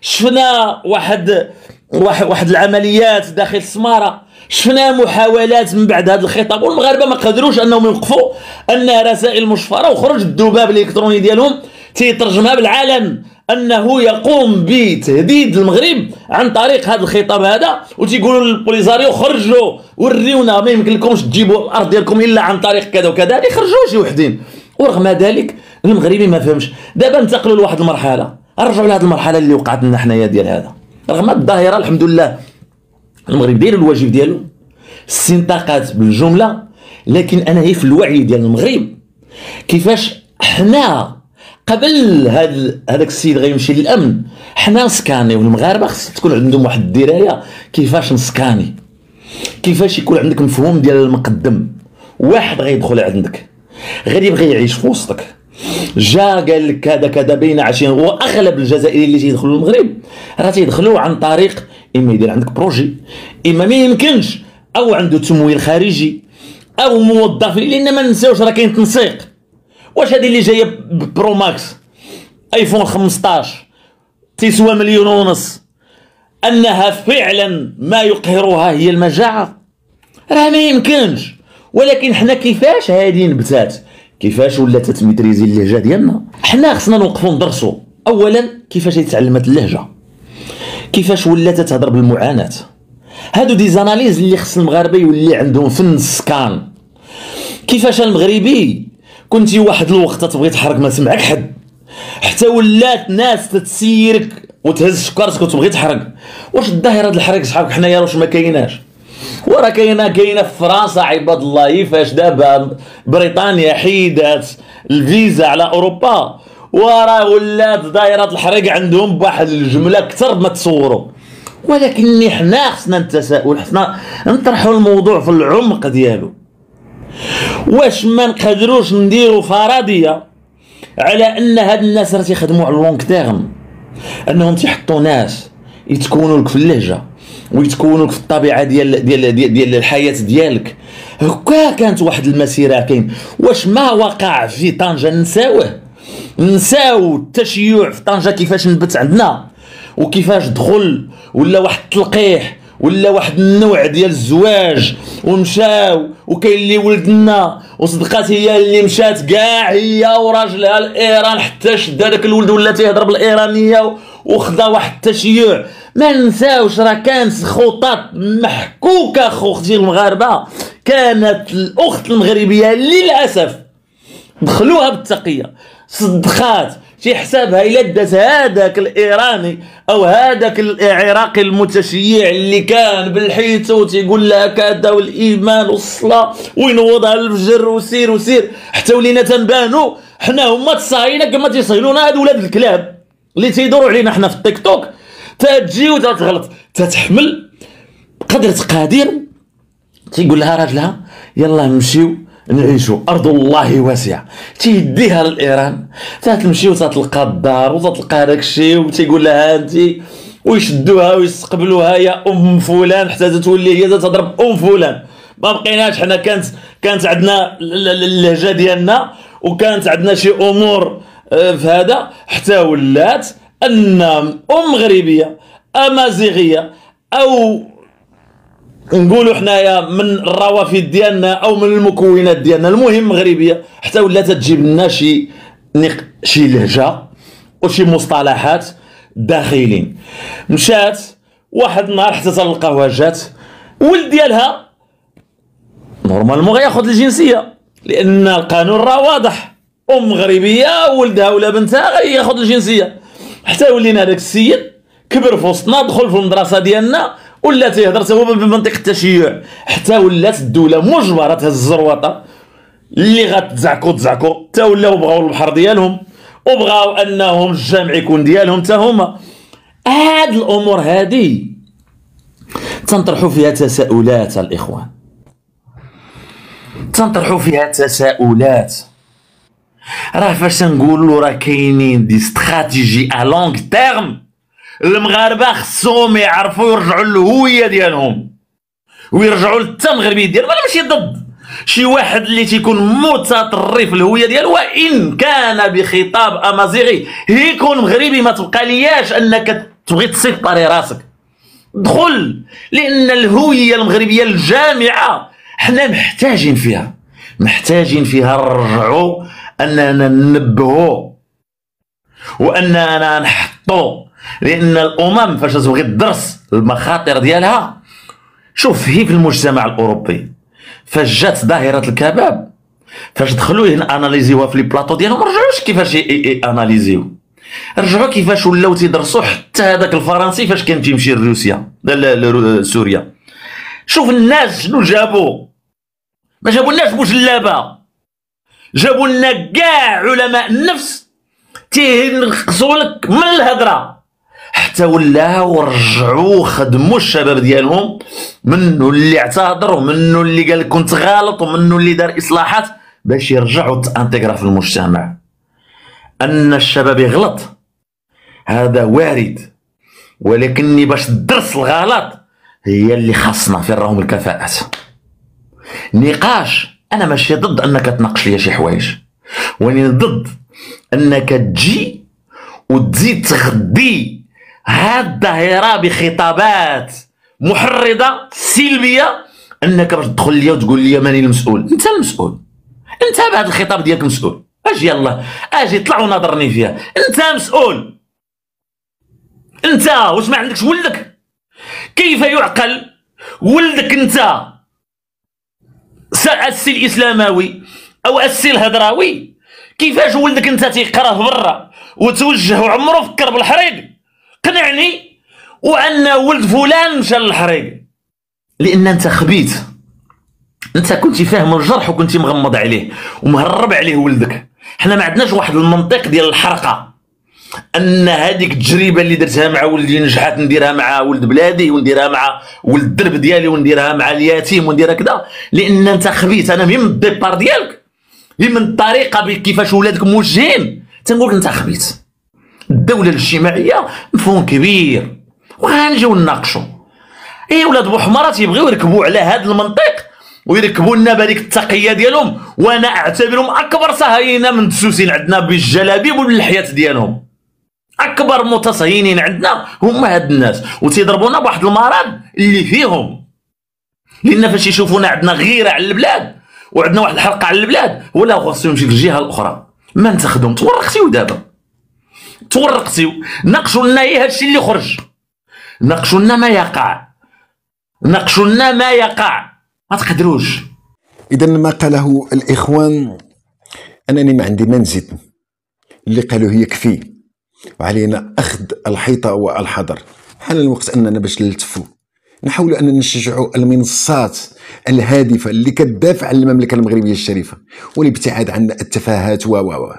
Speaker 5: شفنا واحد واحد, واحد العمليات داخل السمارة شفنا محاولات من بعد هذا الخطاب والمغاربة ما قدروش أنهم يوقفوا انها رسائل مشفرة وخرج الذباب الإلكتروني ديالهم. تيترجمها بالعلن أنه يقوم بتهديد المغرب عن طريق هذا الخطاب هذا وتيقولوا للبوليزاريو خرجوا وريونا ما يمكن لكمش تجيبوا الأرض ديالكم إلا عن طريق كذا وكذا اللي خرجوا شي وحدين. ورغم ذلك المغربي ما فهمش. دابا انتقلوا لواحد المرحلة. رجعوا لهذه المرحلة اللي وقعت لنا حنايا ديال هذا. رغم الظاهرة الحمد لله المغرب داير الواجب ديالو. استنطاقات بالجملة لكن أنا هي في الوعي ديال المغرب. كيفاش حنا قبل هاد هذاك السيد غيمشي للأمن. حنا نسكاني والمغاربة خص تكون عندهم واحد الدراية كيفاش نسكاني. كيفاش يكون عندك مفهوم ديال المقدم. واحد غيدخل عندك. غير يبغي يعيش في وسطك. جا قال لك كذا كذا بين عشرين. واغلب الجزائريين اللي تيدخلوا المغرب راه تيدخلوا عن طريق إما يدير عندك projet إما ما يمكنش. أو عنده تمويل خارجي أو موظفين لأن ما ننساوش راه كاين تنسيق. واش هذه اللي جاية Pro Max؟ iPhone 15 تسوى مليون ونص. انها فعلا ما يقهرها هي المجاعة؟ راه ما يمكنش. ولكن حنا كيفاش هذه نبتات؟ كيفاش ولات ت maîtriser اللهجة ديالنا؟ حنا خصنا نوقفوا ندرسوا اولا كيفاش تعلمت اللهجة؟ كيفاش ولات تهضر بالمعاناة؟ هادو دي زاناليز اللي خص المغاربة يولي عندهم فن السكان كيفاش المغربي كنتي واحد الوقت تبغي تحرك ما سمعك حد. حتى ولات ناس تتسيرك وتهز شكارتك وتبغي تحرق. واش الظاهره د الحرق شحال؟ حنايا واش ما كايناش. وراه كاينة كاينة في فرنسا عباد الله فاش دابا بريطانيا حيدات الفيزا على أوروبا. وراه ولات دايرة الحرق عندهم بواحد الجملة أكثر ما تصوروا. ولكن حنا خصنا نتساءل خصنا نطرحوا الموضوع في العمق ديالو. واش ما نقدروش نديروا فرضيه على أن هاد الناس راه تيخدموا على اللونغ تيرم أنهم تيحطوا ناس يتكونوا لك في اللهجة ويتكونوا لك في الطبيعة ديال ديال ديال, ديال الحياة ديالك. هكا كانت واحد المسيرة كاين. واش ما وقع في طنجة؟ نساوه. نساو التشيع في طنجة كيفاش نبت عندنا وكيفاش دخل ولا واحد التلقيح ولا واحد النوع ديال الزواج ومشاو وكاين اللي ولد لنا وصدقات هي اللي مشات كاع هي وراجلها الإيران حتى شد هذاك الولد ولا تيهضر بالإيرانية وخدا واحد التشيع ما نساوش راه كانت خطط محكوكة خوختي المغاربة. كانت الأخت المغربية للأسف دخلوها بالتقية. صدقات شي حسابها إلا دات هذاك الإيراني أو هذاك العراقي المتشيع اللي كان بالحيط تيقول لها كذا والإيمان والصلاه وينوضها الفجر وسير وسير. حتى ولينا تنبانو. حنا هما تصاينا كما تيصيلونا هاد ولاد الكلاب اللي تيدوروا علينا حنا في التيك توك. تتجي وتتغلط. تتحمل قدرة قادر. تيقول لها راجلها يلا نمشيو نعيشوا أرض الله واسعة. تيديها لايران تتمشي وتتلقى الدار وتتلقى هذاك الشيء وتيقول لها انت. ويشدوها ويستقبلوها. يا أم فلان حتى تولي هي تضرب أم فلان. ما بقيناش. حنا كانت كانت عندنا اللهجة ديالنا وكانت عندنا شي أمور آه، في هذا. حتى ولات أن أم مغربيه أمازيغية أو نقولوا حنايا من الروافد ديالنا أو من المكونات ديالنا. المهم مغربية حتى ولات تجيب لنا شي شي لهجة وشي مصطلحات داخلين. مشات واحد النهار حتى تلقاوها جات ولد ديالها نورمالمون غياخذ الجنسية لأن القانون راه واضح. أم مغربية ولدها ولا بنتها غياخذ الجنسية. حتى ولينا هذاك السيد كبر في وسطنا دخل في المدرسة ديالنا ولا تيهضر هو بمنطق التشيع. حتى ولات الدولة مجبرة تهز الزروطه اللي غتزعكو تزعكو. حتى ولاو بغاو البحر ديالهم وبغاو أنهم الجامع يكون ديالهم. حتى هما هاد الأمور هادي تنطرحوا فيها تساؤلات الإخوان. تنطرحوا فيها تساؤلات. راه فاش نقولوا راه كاينين دي استراتيجي ا لونغ تيرم المغاربة خصهم يعرفوا يرجعوا للهوية ديالهم ويرجعوا للتمغربيه ديالهم. أنا ماشي ضد. شي واحد اللي تيكون متطرف الهويه ديالو وإن كان بخطاب أمازيغي يكون مغربي ما تبقى لياش أنك تبغي تسيطري راسك. دخل لأن الهوية المغربية الجامعة حنا محتاجين فيها. محتاجين فيها نرجعوا أننا ننبهوا وأننا نحطوا لأن الأمم فاش تبغي تدرس المخاطر ديالها. شوف هي في المجتمع الأوروبي فاش جات ظاهرة الكباب فاش دخلوا هنا أناليزيوها في لي بلاطو ديالهم رجعوش كيفاش أناليزيو. رجعوا كيفاش ولاو تيدرسوا حتى هذاك الفرنسي فاش كان تيمشي لروسيا لسوريا شوف الناس شنو جابوا ما جابوا لناش بوجلابه جابوا لنا كاع علماء النفس تينقصوا لك من الهضره حتى ولاو ورجعوا خدموا الشباب ديالهم منه اللي اعتذر ومنه اللي قال كنت غلط ومنه اللي دار إصلاحات باش يرجعوا تانتيغرا في المجتمع. أن الشباب يغلط. هذا وارد. ولكني باش تدرس الغلط هي اللي خاصنا فين راهم الكفاءات. نقاش. أنا ماشي ضد أنك تناقش ليا شي حوايج. ولكن ضد أنك تجي وتزيد تغذي هاد الظاهره بخطابات محرضة سلبيه أنك باش تدخل ليا وتقول لي ماني المسؤول. أنت المسؤول. أنت بهذا الخطاب ديالك مسؤول. أجي يلا أجي طلع وناظرني فيها. أنت مسؤول. أنت واش ما عندكش ولدك؟ كيف يعقل ولدك أنت؟ السي الإسلاماوي أو السي الهضراوي كيفاش ولدك أنت تيقرا برا وتوجه وعمرو فكر بالحريق قنعني وأن ولد فلان مشى للحريق. لأن أنت خبيت أنت كنتي فاهم الجرح وكنتي مغمض عليه ومهرب عليه ولدك. حنا ما عندناش واحد المنطق ديال الحرقة. أن هذيك التجربة اللي درتها مع ولدي نجحت نديرها مع ولد بلادي ونديرها مع ولد الدرب ديالي ونديرها مع اليتيم ونديرها كذا. لأن أنت خبيت أنا من الديبار ديالك. من الطريقة كيفاش ولادك موجهين. تنقول أنت خبيت الدولة الاجتماعية مفهوم كبير. وغنجيو نناقشوا إي ولاد بوحماره تيبغيو يركبوا على هذا المنطق ويركبوا لنا بهذيك التقية ديالهم. وأنا أعتبرهم أكبر صهاينة من السوسين عندنا بالجلابيب وباللحيات ديالهم. أكبر متصهينين عندنا هما هاد الناس. وتيضربونا بواحد المرض اللي فيهم. لأن فاش يشوفونا عندنا غيرة على البلاد وعندنا واحد الحلقة على البلاد ولا خاصو يمشي للجهه الأخرى. ما نتخدم. تورقتيو دابا. تورقتيو ناقشوا لنا إيه هادشي اللي خرج. ناقشوا لنا ما يقع. ناقشوا لنا ما يقع. ما تقدروش.
Speaker 3: اذا ما قاله الإخوان؟ أنني ما عندي ما نزيد اللي قالوه يكفي. وعلينا أخذ الحيطة والحذر حان الوقت أننا باش نلتفوا نحاول أن نشجعوا المنصات الهادفة اللي كتدافع عن المملكة المغربية الشريفة. والابتعاد عن التفاهات و و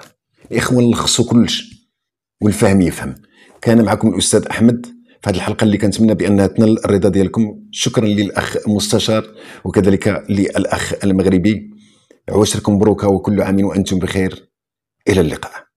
Speaker 3: الاخوان نلخصوا كلش. والفهم يفهم. كان معكم الأستاذ أحمد في هذه الحلقة اللي كنتمنى بأنها تنال الرضا ديالكم. شكرا للأخ مستشار وكذلك للأخ المغربي. عواشركم مبروكه وكل عام وأنتم بخير. إلى اللقاء.